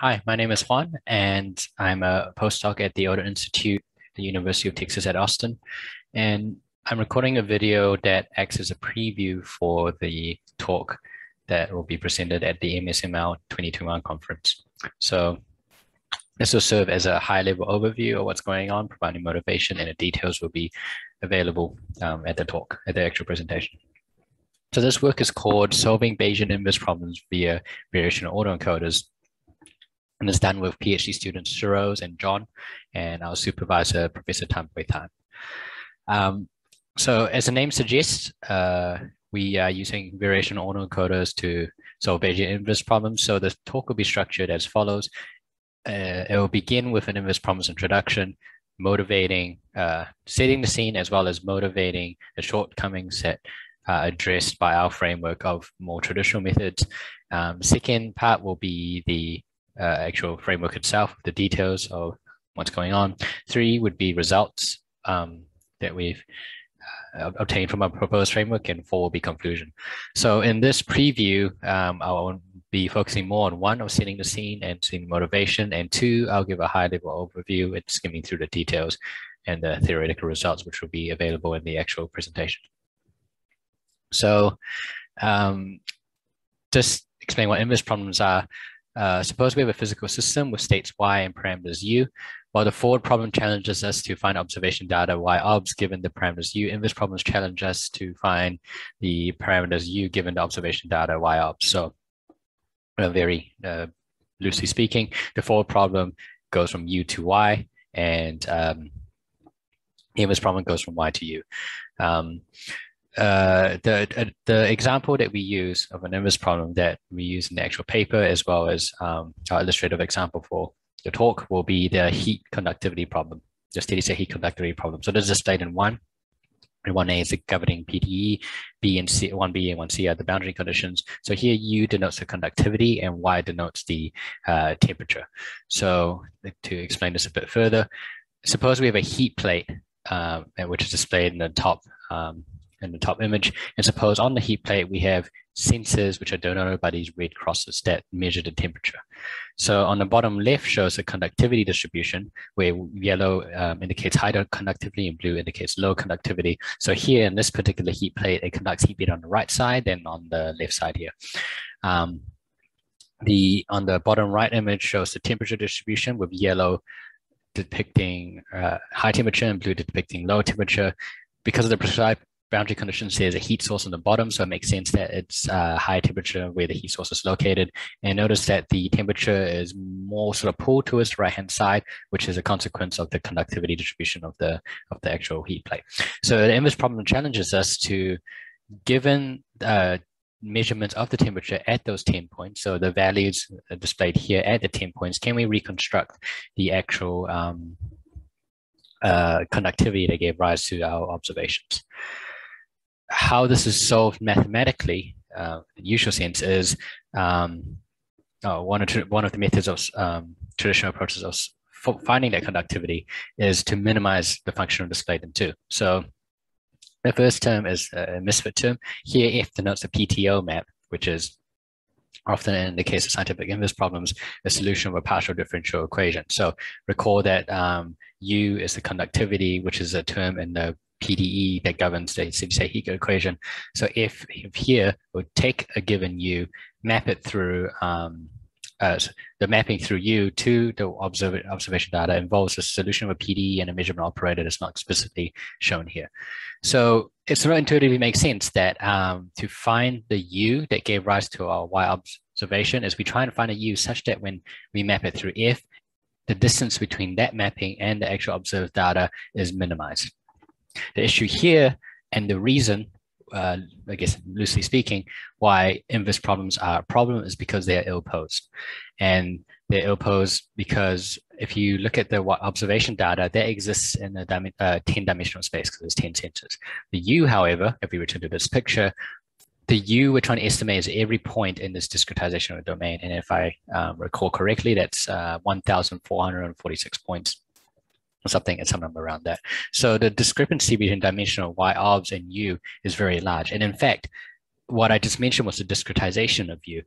Hi, my name is Hwan, and I'm a postdoc at the Oden Institute, the University of Texas at Austin. And I'm recording a video that acts as a preview for the talk that will be presented at the MSML 2021 conference. So this will serve as a high-level overview of what's going on, providing motivation, and the details will be available um, at the talk, at the actual presentation. So this work is called Solving Bayesian Inverse Problems via Variational Autoencoders and it's done with PhD students Sheroze and John, and our supervisor, Professor Tan Bui-Thanh. Um, so as the name suggests, uh, we are using variational autoencoders to solve Bayesian inverse problems. So the talk will be structured as follows. Uh, it will begin with an inverse problems introduction, motivating, uh, setting the scene as well as motivating the shortcomings that are addressed by our framework of more traditional methods. Um, second part will be the uh, actual framework itself, the details of what's going on. Three would be results um, that we've uh, obtained from our proposed framework, and four will be conclusion. So in this preview, um, I'll be focusing more on one of setting the scene and seeing motivation, and two, I'll give a high level overview and skimming through the details and the theoretical results, which will be available in the actual presentation. So um, just explain what inverse problems are. Uh, suppose we have a physical system with states y and parameters u. While the forward problem challenges us to find observation data y obs given the parameters u, inverse problems challenge us to find the parameters u given the observation data y obs. So uh, very uh, loosely speaking, the forward problem goes from u to y and um, inverse problem goes from y to u. Um, uh, the uh, the example that we use of an inverse problem that we use in the actual paper, as well as um, our illustrative example for the talk, will be the heat conductivity problem, the steady state heat conductivity problem. So this is displayed in one. And 1A is the governing PDE, B and C, 1B and 1C are the boundary conditions. So here U denotes the conductivity and Y denotes the uh, temperature. So to explain this a bit further, suppose we have a heat plate, um, which is displayed in the top um, in the top image. And suppose on the heat plate, we have sensors which are denoted by these red crosses that measure the temperature. So on the bottom left shows a conductivity distribution where yellow um, indicates high conductivity and blue indicates low conductivity. So here in this particular heat plate, it conducts heat better on the right side than on the left side here. Um, the on the bottom right image shows the temperature distribution with yellow depicting uh, high temperature and blue depicting low temperature. Because of the prescribed boundary conditions, there's a heat source on the bottom, so it makes sense that it's uh, high temperature where the heat source is located. And notice that the temperature is more sort of pulled towards the right-hand side, which is a consequence of the conductivity distribution of the of the actual heat plate. So the inverse problem challenges us to, given uh, measurements of the temperature at those 10 points, so the values displayed here at the 10 points, can we reconstruct the actual um, uh, conductivity that gave rise to our observations? How this is solved mathematically, uh, in usual sense, is um, uh, one, of, one of the methods of um, traditional approaches of finding that conductivity is to minimize the functional displayed in two. So the first term is a misfit term. Here, F denotes a PTO map, which is often in the case of scientific inverse problems, a solution of a partial differential equation. So recall that um, U is the conductivity, which is a term in the PDE that governs the steady-state equation. So if, if here we take a given U, map it through um, uh, the mapping through U to the observ observation data involves a solution of a PDE and a measurement operator that's not explicitly shown here. So it sort of intuitively makes sense that um, to find the U that gave rise to our Y observation is we try and find a U such that when we map it through F, the distance between that mapping and the actual observed data is minimized. The issue here and the reason, uh, I guess loosely speaking, why inverse problems are a problem is because they are ill-posed. And they're ill-posed because if you look at the observation data, that exists in a 10-dimensional uh, space because there's 10 sensors. The U, however, if we return to this picture, the U we're trying to estimate is every point in this discretizational domain. And if I um, recall correctly, that's uh, 1,446 points something and some number around that. So the discrepancy between dimensional y obs and u is very large. And in fact, what I just mentioned was the discretization of u.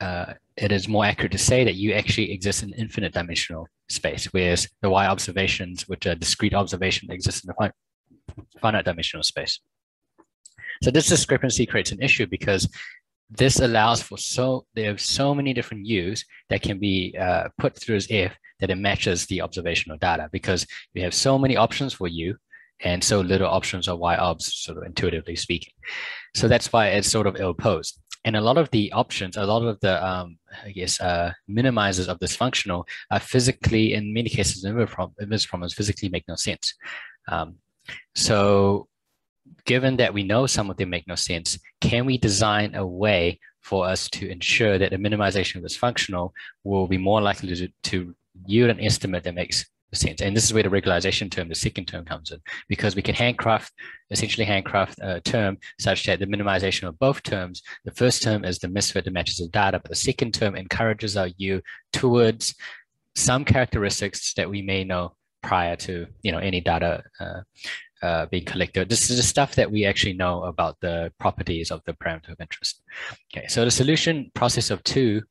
uh, it is more accurate to say that you actually exist in infinite dimensional space, whereas the y observations, which are discrete observation, exist in the finite dimensional space. So this discrepancy creates an issue because this allows for so there are so many different u's that can be uh, put through as if that it matches the observational data because we have so many options for u and so little options of y obs sort of intuitively speaking. So that's why it's sort of ill-posed. And a lot of the options a lot of the um, i guess uh, minimizers of this functional are physically in many cases image problems physically make no sense. Um, so given that we know some of them make no sense, can we design a way for us to ensure that the minimization of this functional will be more likely to, to yield an estimate that makes sense. And this is where the regularization term, the second term comes in, because we can handcraft, essentially handcraft a term such that the minimization of both terms, the first term is the misfit that matches the data, but the second term encourages our U towards some characteristics that we may know prior to you know any data uh, uh, being collected. This is the stuff that we actually know about the properties of the parameter of interest. Okay, so the solution process of two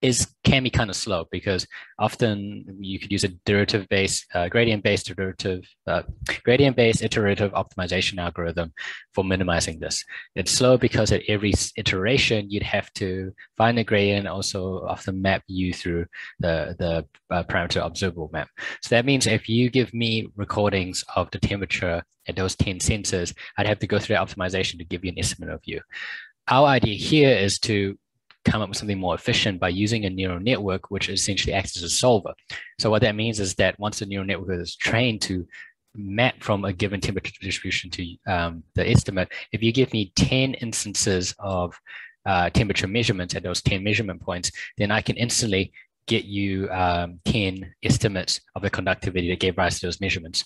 is can be kind of slow because often you could use a derivative based uh, gradient based derivative uh, gradient based iterative optimization algorithm for minimizing this. It's slow because at every iteration you'd have to find the gradient also often map you through the the uh, parameter observable map. So that means if you give me recordings of the temperature at those 10 sensors i'd have to go through optimization to give you an estimate of you. Our idea here is to come up with something more efficient by using a neural network, which essentially acts as a solver. So what that means is that once the neural network is trained to map from a given temperature distribution to um, the estimate, if you give me 10 instances of uh, temperature measurements at those 10 measurement points, then I can instantly get you um, 10 estimates of the conductivity that gave rise to those measurements.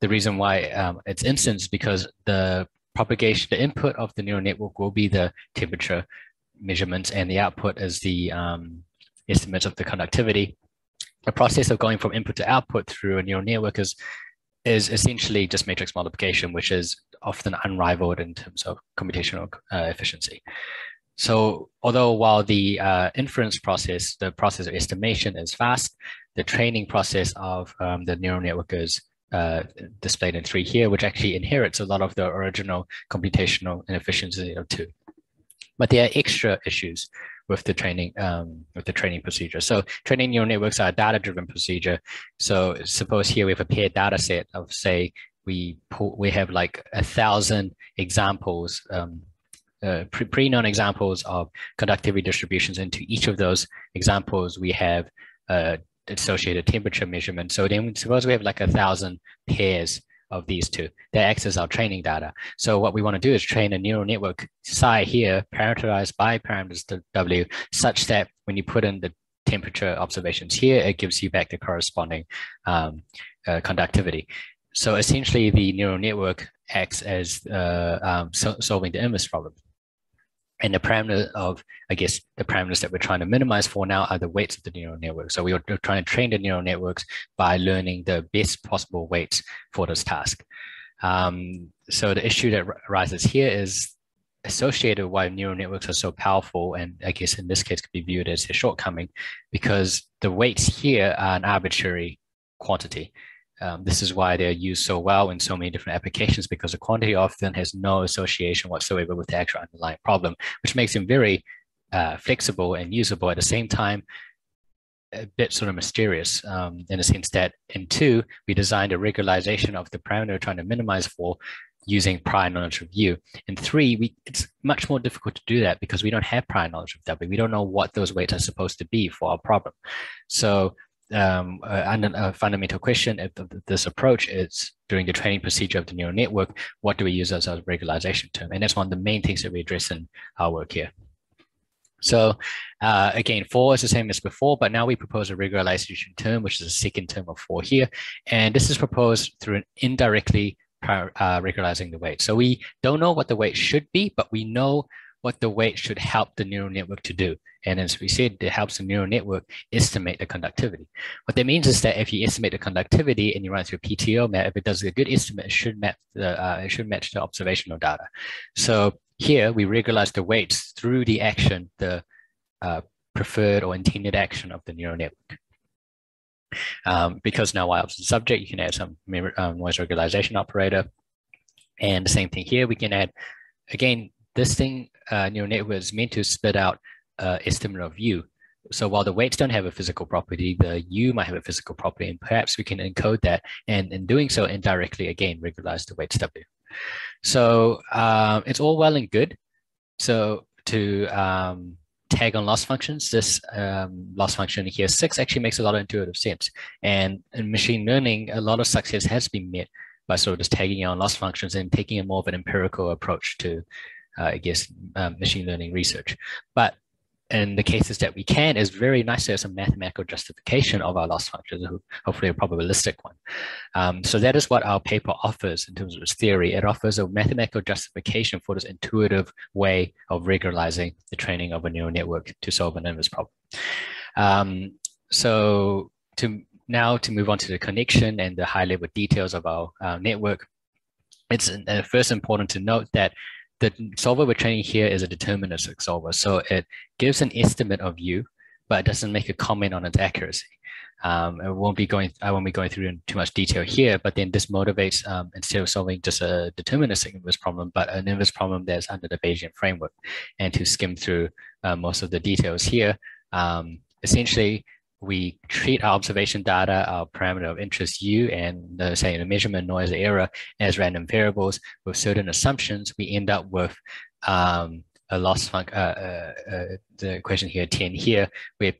The reason why um, it's instant is because the propagation, the input of the neural network will be the temperature measurements and the output is the um, estimates of the conductivity. The process of going from input to output through a neural network is, is essentially just matrix multiplication, which is often unrivaled in terms of computational uh, efficiency. So although while the uh, inference process, the process of estimation is fast, the training process of um, the neural network is uh, displayed in three here, which actually inherits a lot of the original computational inefficiency of two but there are extra issues with the training um, with the training procedure. So training neural networks are a data-driven procedure. So suppose here we have a paired data set of say we pull, we have like a thousand examples, um, uh, pre-known examples of conductivity distributions. Into each of those examples, we have uh, associated temperature measurement. So then suppose we have like a thousand pairs of these two. That acts as our training data. So what we want to do is train a neural network psi here, parameterized by parameters W, such that when you put in the temperature observations here, it gives you back the corresponding um, uh, conductivity. So essentially, the neural network acts as uh, um, so solving the inverse problem. And the parameter of, I guess, the parameters that we're trying to minimize for now are the weights of the neural network. So we are trying to train the neural networks by learning the best possible weights for this task. Um, so the issue that arises here is associated why neural networks are so powerful, and I guess in this case could be viewed as a shortcoming, because the weights here are an arbitrary quantity. Um, this is why they're used so well in so many different applications because the quantity often has no association whatsoever with the actual underlying problem, which makes them very uh, flexible and usable at the same time, a bit sort of mysterious um, in the sense that in two, we designed a regularization of the parameter trying to minimize for using prior knowledge U. In three, we, it's much more difficult to do that because we don't have prior knowledge of W. We don't know what those weights are supposed to be for our problem. So um, a, fundamental question of this approach is during the training procedure of the neural network, what do we use as a regularization term? And that's one of the main things that we address in our work here. So uh, again, four is the same as before, but now we propose a regularization term, which is a second term of four here. And this is proposed through an indirectly uh, regularizing the weight. So we don't know what the weight should be, but we know what the weight should help the neural network to do. And as we said, it helps the neural network estimate the conductivity. What that means is that if you estimate the conductivity and you run through a PTO map, if it does a good estimate, it should map the uh, it should match the observational data. So here we regularize the weights through the action, the uh, preferred or intended action of the neural network. Um, because now while it's the subject, you can add some um, noise regularization operator. And the same thing here, we can add, again, this thing, uh, neural network is meant to spit out uh, estimate of u. So while the weights don't have a physical property, the u might have a physical property, and perhaps we can encode that, and in doing so, indirectly again regularize the weights w. So um, it's all well and good. So to um, tag on loss functions, this um, loss function here six actually makes a lot of intuitive sense. And in machine learning, a lot of success has been met by sort of just tagging on loss functions and taking a more of an empirical approach to, uh, I guess, um, machine learning research. But in the cases that we can, is very nice to a mathematical justification of our loss functions, hopefully a probabilistic one. Um, so that is what our paper offers in terms of its theory. It offers a mathematical justification for this intuitive way of regularizing the training of a neural network to solve an inverse problem. Um, so to now to move on to the connection and the high level details of our uh, network, it's uh, first important to note that the solver we're training here is a deterministic solver. So it gives an estimate of u, but it doesn't make a comment on its accuracy. Um, it won't be going, I won't be going through in too much detail here, but then this motivates, um, instead of solving just a deterministic inverse problem, but an inverse problem that's under the Bayesian framework. And to skim through uh, most of the details here, um, essentially we treat our observation data, our parameter of interest u, and uh, say the measurement noise error as random variables with certain assumptions, we end up with um, a loss function, uh, uh, uh, the equation here, 10 here, where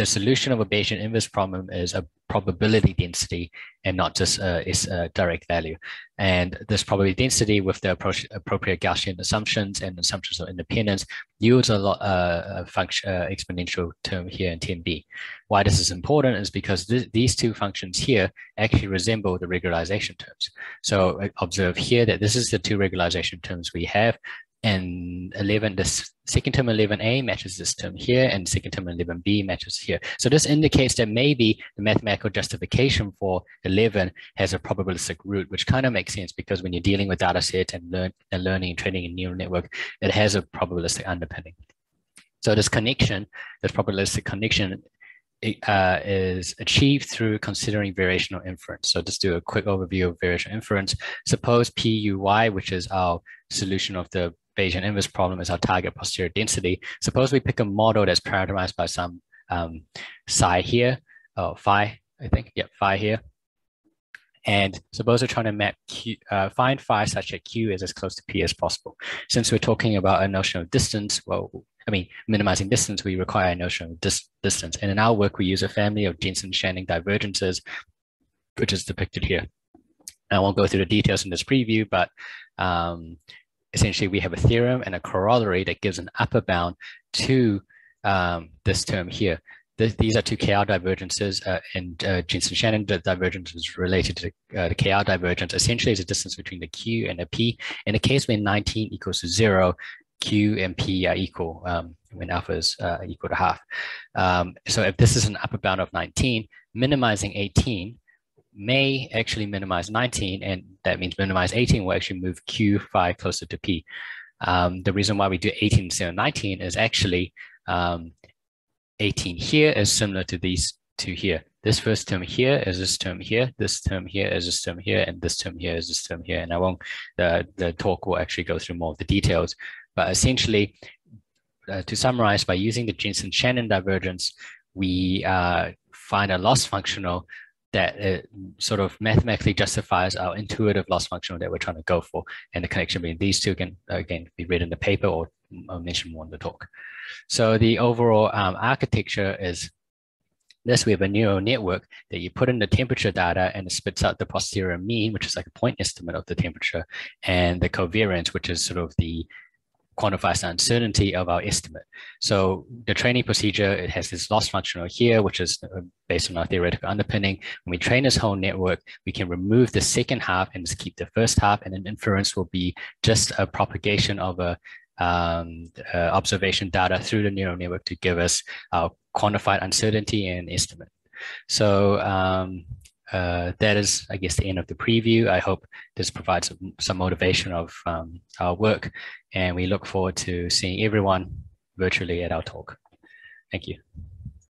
the solution of a Bayesian inverse problem is a probability density and not just a, is a direct value. And this probability density with the appropriate Gaussian assumptions and assumptions of independence yields a, lot, uh, a function uh, exponential term here in 10b. Why this is important is because th these two functions here actually resemble the regularization terms. So uh, observe here that this is the two regularization terms we have and 11, this second term 11a matches this term here, and second term 11b matches here. So this indicates that maybe the mathematical justification for 11 has a probabilistic root, which kind of makes sense because when you're dealing with data sets and, learn, and learning and training a neural network, it has a probabilistic underpinning. So this connection, this probabilistic connection uh, is achieved through considering variational inference. So just do a quick overview of variational inference. Suppose PUY, which is our solution of the Bayesian inverse problem is our target posterior density. Suppose we pick a model that's parameterized by some um, psi here, phi, I think, yeah, phi here. And suppose we're trying to map Q, uh, find phi such that Q is as close to P as possible. Since we're talking about a notion of distance, well, I mean, minimizing distance, we require a notion of dis distance. And in our work, we use a family of Jensen-Shannon divergences, which is depicted here. I won't go through the details in this preview, but um, essentially we have a theorem and a corollary that gives an upper bound to um, this term here. these are two KL divergences uh, and uh, Jensen-Shannon divergence is related to uh, the KL divergence. Essentially, is a distance between the Q and the P. In the case when 19 equals to zero, Q and P are equal um, when alpha is uh, equal to half. Um, so if this is an upper bound of 19, minimizing 18 may actually minimize 19, and that means minimize 18 will actually move Q phi closer to P. Um, the reason why we do 18 instead of 19 is actually um, 18 here is similar to these two here. This first term here is this term here, this term here is this term here, and this term here is this term here. And I won't, the, the talk will actually go through more of the details, but essentially, uh, to summarize, by using the Jensen-Shannon divergence, we uh, find a loss functional that it sort of mathematically justifies our intuitive loss functional that we're trying to go for. And the connection between these two can, again, be read in the paper or mentioned more in the talk. So the overall um, architecture is this, we have a neural network that you put in the temperature data and it spits out the posterior mean, which is like a point estimate of the temperature, and the covariance, which is sort of the quantifies the uncertainty of our estimate. So the training procedure, it has this loss functional here, which is uh, based on our theoretical underpinning. When we train this whole network, we can remove the second half and just keep the first half, and an inference will be just a propagation of a um, uh, observation data through the neural network to give us our quantified uncertainty and estimate. So um, uh, that is, I guess, the end of the preview. I hope this provides some motivation of um, our work, and we look forward to seeing everyone virtually at our talk. Thank you.